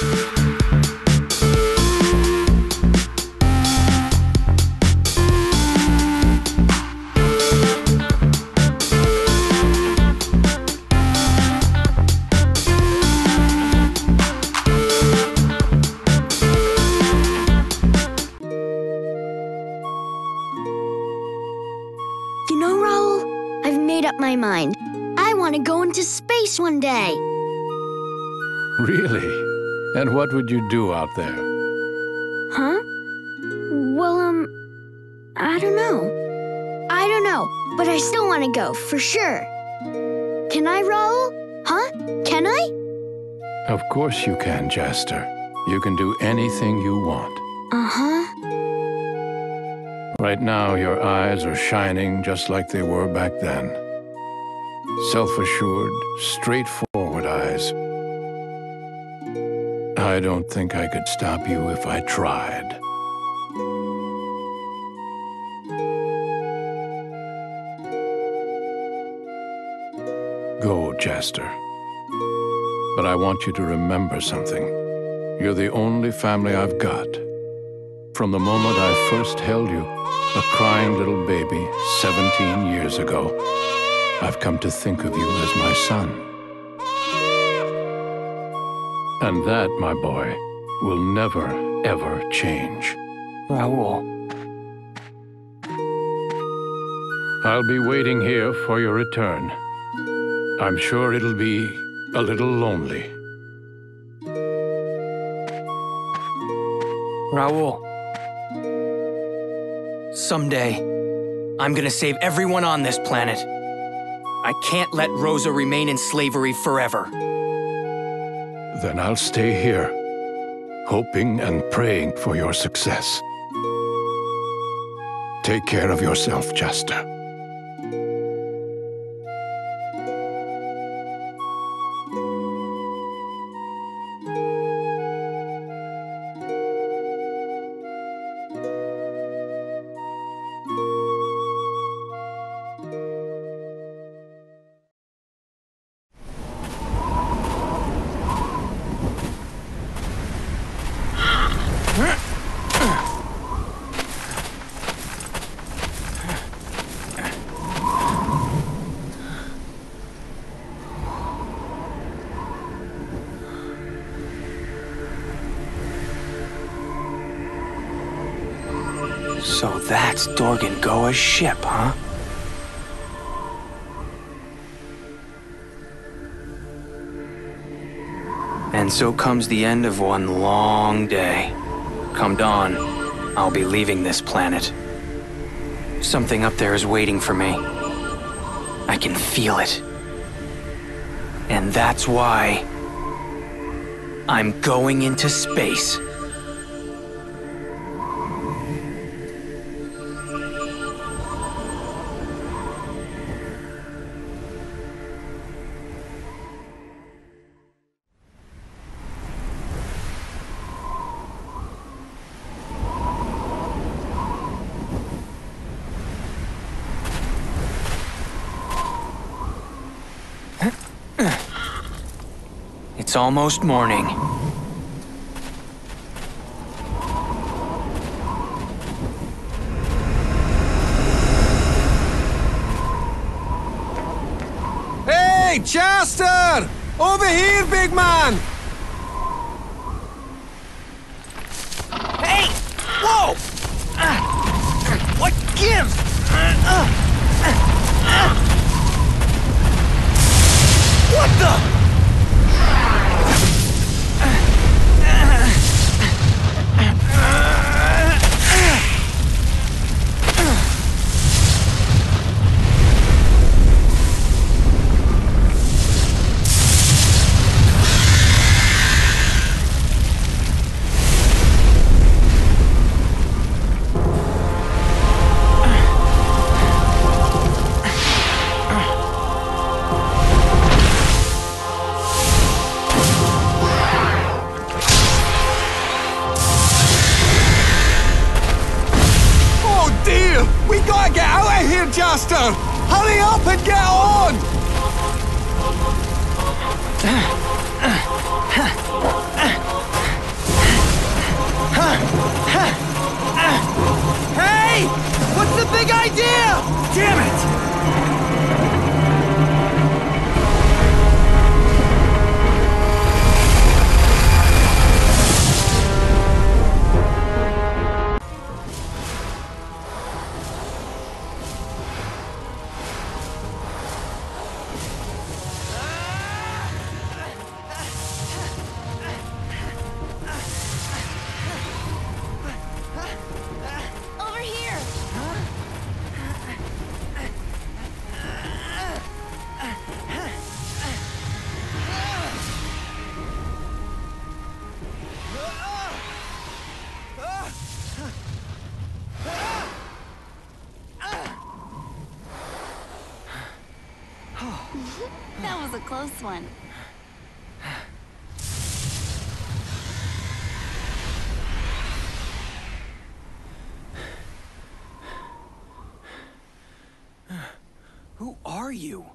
You know, Raul, I've made up my mind. I want to go into space one day. Really? And what would you do out there? Huh? Well, um, I don't know. I don't know, but I still want to go, for sure. Can I, Raul? Huh? Can I? Of course you can, Jaster. You can do anything you want. Uh-huh. Right now, your eyes are shining just like they were back then. Self-assured, straightforward eyes. I don't think I could stop you if I tried. Go, Jaster. But I want you to remember something. You're the only family I've got. From the moment I first held you, a crying little baby, 17 years ago, I've come to think of you as my son. And that, my boy, will never, ever change. Raul. I'll be waiting here for your return. I'm sure it'll be a little lonely. Raul. Someday, I'm gonna save everyone on this planet. I can't let Rosa remain in slavery forever. Then I'll stay here, hoping and praying for your success. Take care of yourself, Jaster. So that's Dorgengoa's ship, huh? And so comes the end of one long day. Come dawn, I'll be leaving this planet. Something up there is waiting for me. I can feel it. And that's why I'm going into space. It's almost morning. Hey, Jaster! Over here, big man! up and get on! Hey! What's the big idea? Damn it! Close one. Who are you?